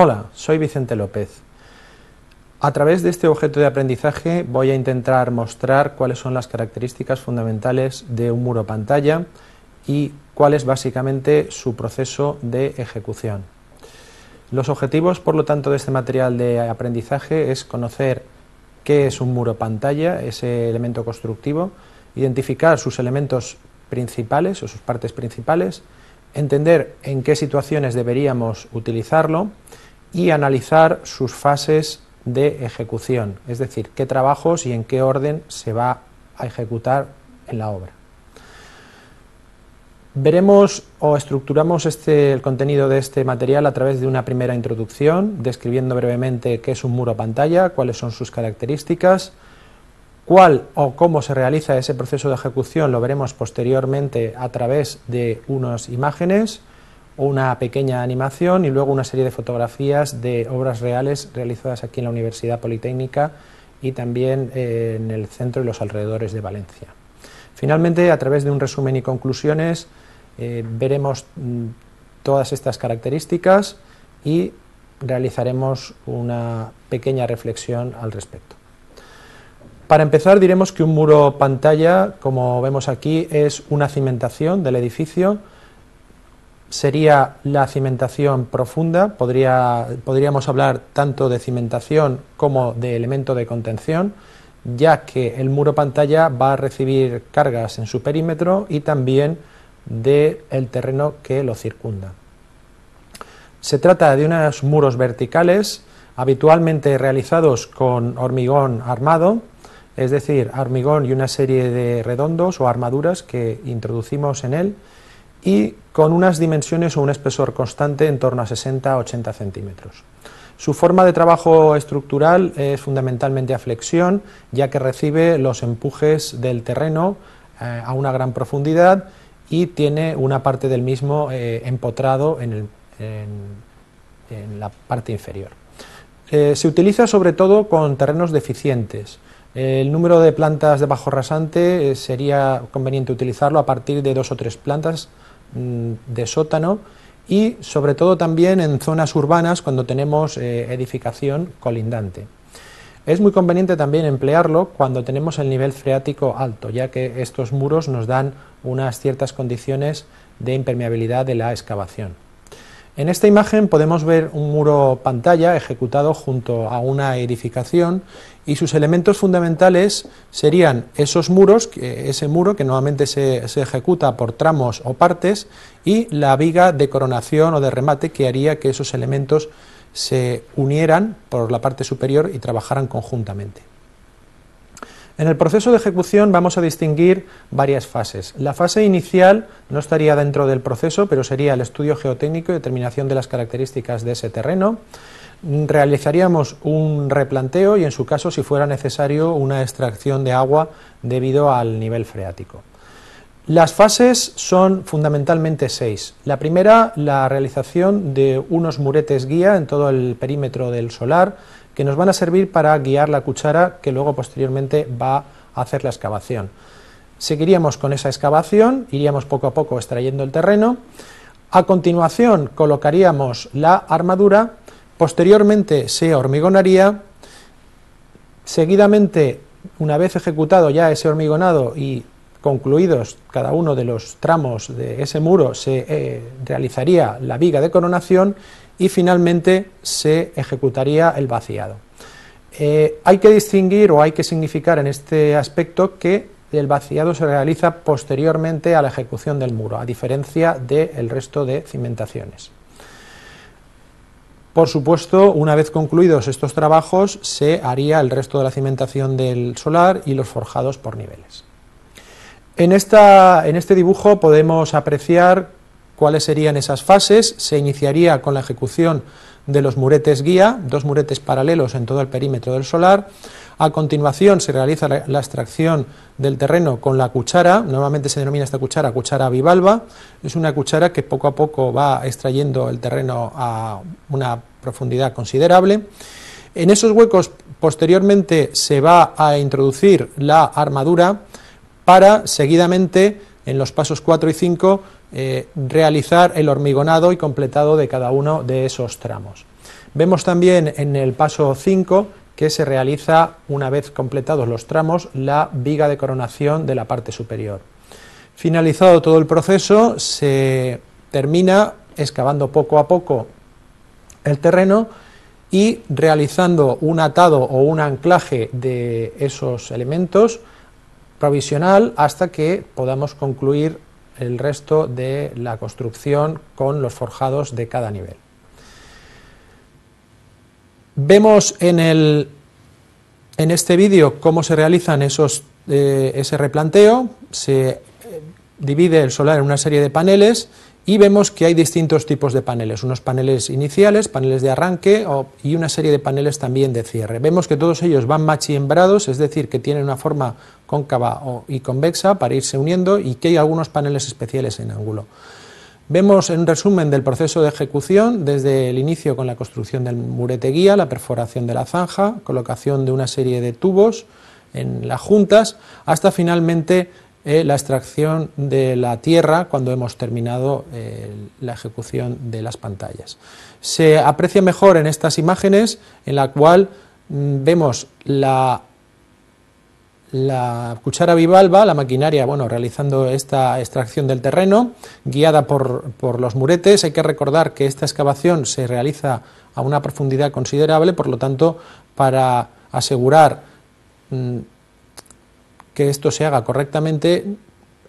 Hola, soy Vicente López. A través de este objeto de aprendizaje voy a intentar mostrar cuáles son las características fundamentales de un muro pantalla y cuál es básicamente su proceso de ejecución. Los objetivos, por lo tanto, de este material de aprendizaje es conocer qué es un muro pantalla, ese elemento constructivo, identificar sus elementos principales o sus partes principales, entender en qué situaciones deberíamos utilizarlo y analizar sus fases de ejecución, es decir, qué trabajos y en qué orden se va a ejecutar en la obra. Veremos o estructuramos este, el contenido de este material a través de una primera introducción, describiendo brevemente qué es un muro pantalla, cuáles son sus características, cuál o cómo se realiza ese proceso de ejecución lo veremos posteriormente a través de unas imágenes, una pequeña animación y luego una serie de fotografías de obras reales realizadas aquí en la Universidad Politécnica y también eh, en el centro y los alrededores de Valencia. Finalmente, a través de un resumen y conclusiones, eh, veremos mm, todas estas características y realizaremos una pequeña reflexión al respecto. Para empezar, diremos que un muro pantalla, como vemos aquí, es una cimentación del edificio sería la cimentación profunda, podríamos hablar tanto de cimentación como de elemento de contención, ya que el muro pantalla va a recibir cargas en su perímetro y también del terreno que lo circunda. Se trata de unos muros verticales habitualmente realizados con hormigón armado, es decir, hormigón y una serie de redondos o armaduras que introducimos en él, y con unas dimensiones o un espesor constante en torno a 60-80 centímetros. Su forma de trabajo estructural es fundamentalmente a flexión, ya que recibe los empujes del terreno eh, a una gran profundidad y tiene una parte del mismo eh, empotrado en, la parte inferior. Eh, se utiliza sobre todo con terrenos deficientes. El número de plantas de bajo rasante sería conveniente utilizarlo a partir de dos o tres plantas de sótano y sobre todo también en zonas urbanas cuando tenemos eh, edificación colindante. Es muy conveniente también emplearlo cuando tenemos el nivel freático alto, ya que estos muros nos dan unas ciertas condiciones de impermeabilidad de la excavación. En esta imagen podemos ver un muro pantalla ejecutado junto a una edificación y sus elementos fundamentales serían esos muros, ese muro que normalmente se, ejecuta por tramos o partes y la viga de coronación o de remate que haría que esos elementos se unieran por la parte superior y trabajaran conjuntamente. En el proceso de ejecución vamos a distinguir varias fases. La fase inicial no estaría dentro del proceso, pero sería el estudio geotécnico y determinación de las características de ese terreno. Realizaríamos un replanteo y, en su caso, si fuera necesario, una extracción de agua debido al nivel freático. Las fases son fundamentalmente seis. La primera, la realización de unos muretes guía en todo el perímetro del solar, que nos van a servir para guiar la cuchara que luego posteriormente va a hacer la excavación. Seguiríamos con esa excavación, iríamos poco a poco extrayendo el terreno. A continuación colocaríamos la armadura, posteriormente se hormigonaría, seguidamente, una vez ejecutado ya ese hormigonado y concluidos cada uno de los tramos de ese muro, se eh, realizaría la viga de coronación y finalmente se ejecutaría el vaciado. Eh, hay que distinguir o hay que significar en este aspecto que el vaciado se realiza posteriormente a la ejecución del muro, a diferencia del resto de cimentaciones. Por supuesto, una vez concluidos estos trabajos, se haría el resto de la cimentación del solar y los forjados por niveles. En, esta, en este dibujo podemos apreciar cuáles serían esas fases. Se iniciaría con la ejecución de los muretes guía, dos muretes paralelos en todo el perímetro del solar. A continuación se realiza la, extracción del terreno con la cuchara, normalmente se denomina esta cuchara cuchara bivalva, es una cuchara que poco a poco va extrayendo el terreno a una profundidad considerable. En esos huecos posteriormente se va a introducir la armadura para seguidamente en los pasos 4 y 5 eh, realizar el hormigonado y completado de cada uno de esos tramos. Vemos también en el paso 5 que se realiza, una vez completados los tramos, la viga de coronación de la parte superior. Finalizado todo el proceso, se termina excavando poco a poco el terreno y realizando un atado o un anclaje de esos elementos provisional hasta que podamos concluir el resto de la construcción con los forjados de cada nivel. Vemos en, el, en este vídeo cómo se realizan esos, eh, ese replanteo, se eh, divide el solar en una serie de paneles y vemos que hay distintos tipos de paneles, unos paneles iniciales, paneles de arranque y una serie de paneles también de cierre. Vemos que todos ellos van machiembrados, es decir, que tienen una forma cóncava y convexa para irse uniendo y que hay algunos paneles especiales en ángulo. Vemos en resumen del proceso de ejecución desde el inicio con la construcción del murete guía, la perforación de la zanja, colocación de una serie de tubos en las juntas, hasta finalmente eh, la extracción de la tierra cuando hemos terminado eh, la ejecución de las pantallas. Se aprecia mejor en estas imágenes en la cual mm, vemos la, cuchara bivalva, la maquinaria, bueno, realizando esta extracción del terreno, guiada por, por los muretes. Hay que recordar que esta excavación se realiza a una profundidad considerable, por lo tanto, para asegurar mm, que esto se haga correctamente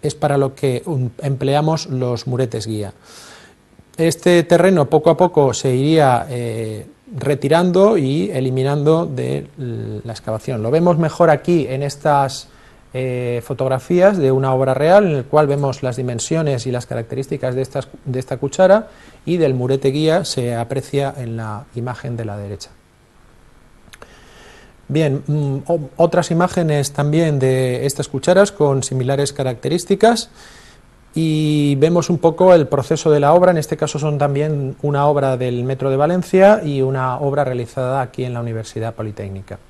es para lo que empleamos los muretes guía. Este terreno poco a poco se iría eh, retirando y eliminando de la excavación. Lo vemos mejor aquí en estas eh, fotografías de una obra real en el cual vemos las dimensiones y las características de, de esta cuchara y del murete guía se aprecia en la imagen de la derecha. Bien, mm, otras imágenes también de estas cucharas con similares características y vemos un poco el proceso de la obra, en este caso son también una obra del Metro de Valencia y una obra realizada aquí en la Universidad Politécnica.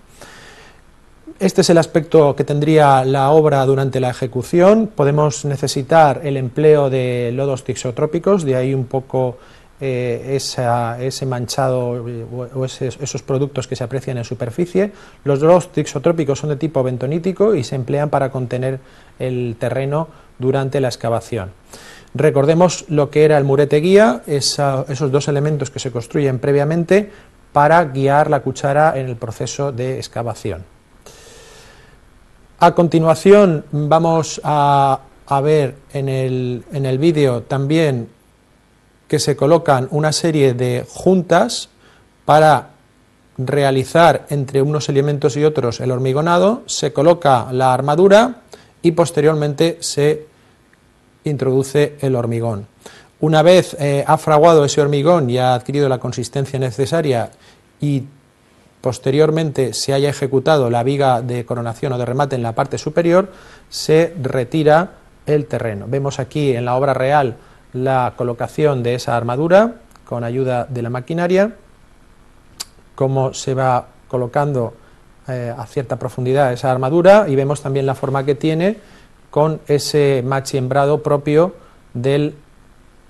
Este es el aspecto que tendría la obra durante la ejecución. Podemos necesitar el empleo de lodos tixotrópicos, de ahí un poco eh, ese manchado eh, o esos productos que se aprecian en superficie. Los dos tixotrópicos son de tipo bentonítico y se emplean para contener el terreno durante la excavación. Recordemos lo que era el murete guía, esos dos elementos que se construyen previamente para guiar la cuchara en el proceso de excavación. A continuación vamos a, ver en el, en el vídeo también que se colocan una serie de juntas para realizar entre unos elementos y otros el hormigonado, se coloca la armadura y posteriormente se introduce el hormigón. Una vez eh, ha fraguado ese hormigón y ha adquirido la consistencia necesaria y posteriormente se haya ejecutado la viga de coronación o de remate en la parte superior, se retira el terreno. Vemos aquí en la obra real la colocación de esa armadura con ayuda de la maquinaria, cómo se va colocando eh, a cierta profundidad esa armadura y vemos también la forma que tiene con ese machiembrado propio de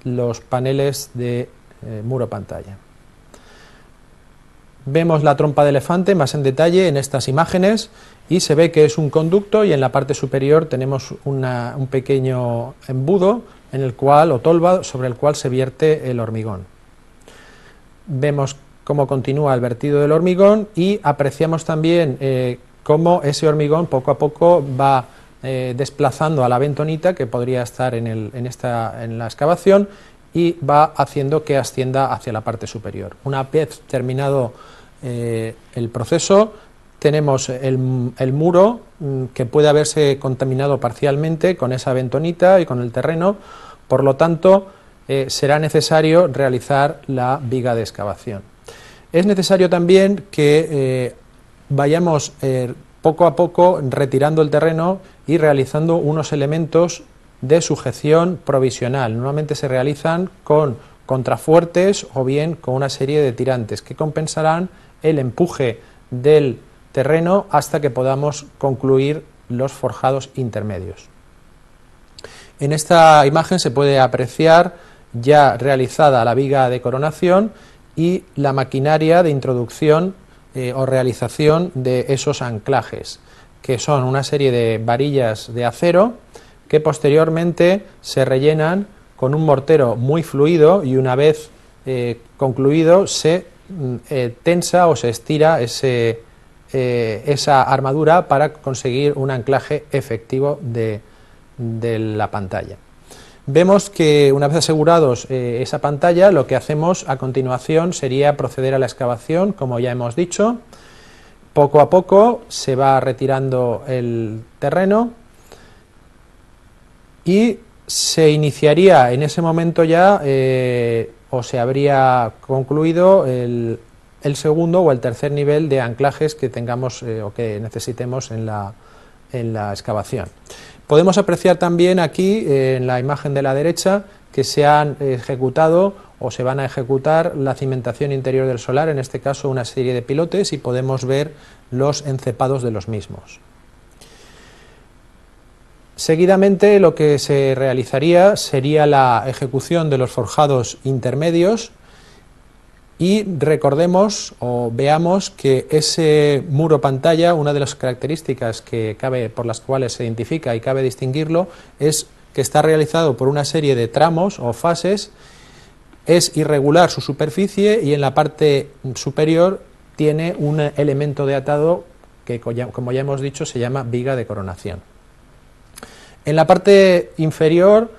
los paneles de eh, muro pantalla. Vemos la trompa de elefante más en detalle en estas imágenes y se ve que es un conducto y en la parte superior tenemos un pequeño embudo en el cual, o tolva, sobre el cual se vierte el hormigón. Vemos cómo continúa el vertido del hormigón y apreciamos también eh, cómo ese hormigón poco a poco va eh, desplazando a la bentonita que podría estar en, en, esta, en la excavación y va haciendo que ascienda hacia la parte superior. Una vez terminado eh, el proceso, tenemos el, muro mm, que puede haberse contaminado parcialmente con esa bentonita y con el terreno, por lo tanto eh, será necesario realizar la viga de excavación. Es necesario también que eh, vayamos poco a poco retirando el terreno y realizando unos elementos de sujeción provisional. Normalmente se realizan con contrafuertes o bien con una serie de tirantes que compensarán el empuje del terreno hasta que podamos concluir los forjados intermedios. En esta imagen se puede apreciar ya realizada la viga de coronación y la maquinaria de introducción eh, o realización de esos anclajes, que son una serie de varillas de acero que posteriormente se rellenan con un mortero muy fluido y una vez eh, concluido se eh, tensa o se estira ese, esa armadura para conseguir un anclaje efectivo de la pantalla. Vemos que una vez asegurados eh, esa pantalla, lo que hacemos a continuación sería proceder a la excavación, como ya hemos dicho. Poco a poco se va retirando el terreno y se iniciaría en ese momento ya eh, o se habría concluido el, segundo o el tercer nivel de anclajes que tengamos eh, o que necesitemos en la, en la excavación. Podemos apreciar también aquí, eh, en la imagen de la derecha, que se han ejecutado o se van a ejecutar la cimentación interior del solar, en este caso una serie de pilotes, y podemos ver los encepados de los mismos. Seguidamente lo que se realizaría sería la ejecución de los forjados intermedios y recordemos o veamos que ese muro pantalla, una de las características que cabe por las cuales se identifica y cabe distinguirlo es que está realizado por una serie de tramos o fases, es irregular su superficie y en la parte superior tiene un elemento de atado que, como ya hemos dicho, se llama viga de coronación. En la parte inferior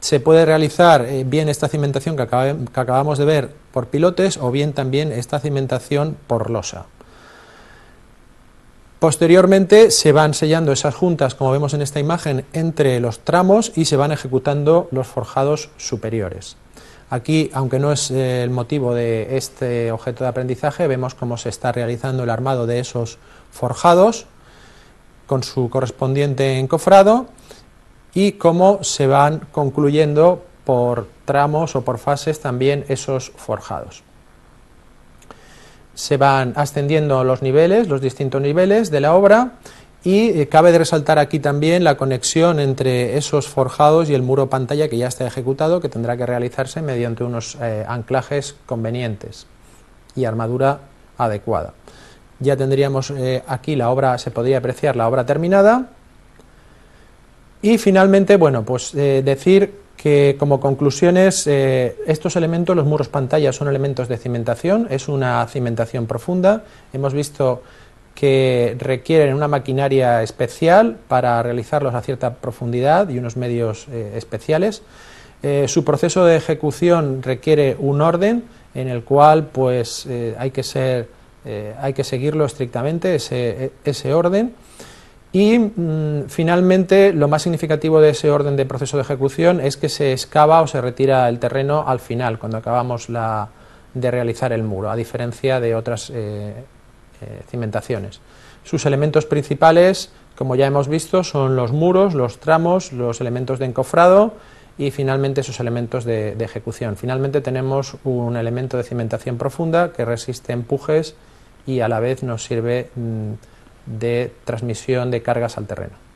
se puede realizar eh, bien esta cimentación que, acabamos de ver por pilotes o bien también esta cimentación por losa. Posteriormente se van sellando esas juntas, como vemos en esta imagen, entre los tramos y se van ejecutando los forjados superiores. Aquí, aunque no es eh, el motivo de este objeto de aprendizaje, vemos cómo se está realizando el armado de esos forjados con su correspondiente encofrado y cómo se van concluyendo por tramos o por fases también esos forjados. Se van ascendiendo los niveles, los distintos niveles de la obra y eh, cabe resaltar aquí también la conexión entre esos forjados y el muro pantalla que ya está ejecutado, que tendrá que realizarse mediante unos eh, anclajes convenientes y armadura adecuada. Ya tendríamos eh, aquí la obra, se podría apreciar la obra terminada y finalmente, bueno, pues eh, decir que como conclusiones eh, estos elementos, los muros pantalla, son elementos de cimentación, es una cimentación profunda. Hemos visto que requieren una maquinaria especial para realizarlos a cierta profundidad y unos medios eh, especiales. su proceso de ejecución requiere un orden en el cual pues hay que ser hay que seguirlo estrictamente ese, ese orden y mm, finalmente, lo más significativo de ese orden de proceso de ejecución es que se excava o se retira el terreno al final, cuando acabamos de realizar el muro, a diferencia de otras eh, eh, cimentaciones. Sus elementos principales, como ya hemos visto, son los muros, los tramos, los elementos de encofrado y finalmente sus elementos de, ejecución. Finalmente tenemos un elemento de cimentación profunda que resiste empujes y a la vez nos sirve. Mm, de transmisión de cargas al terreno.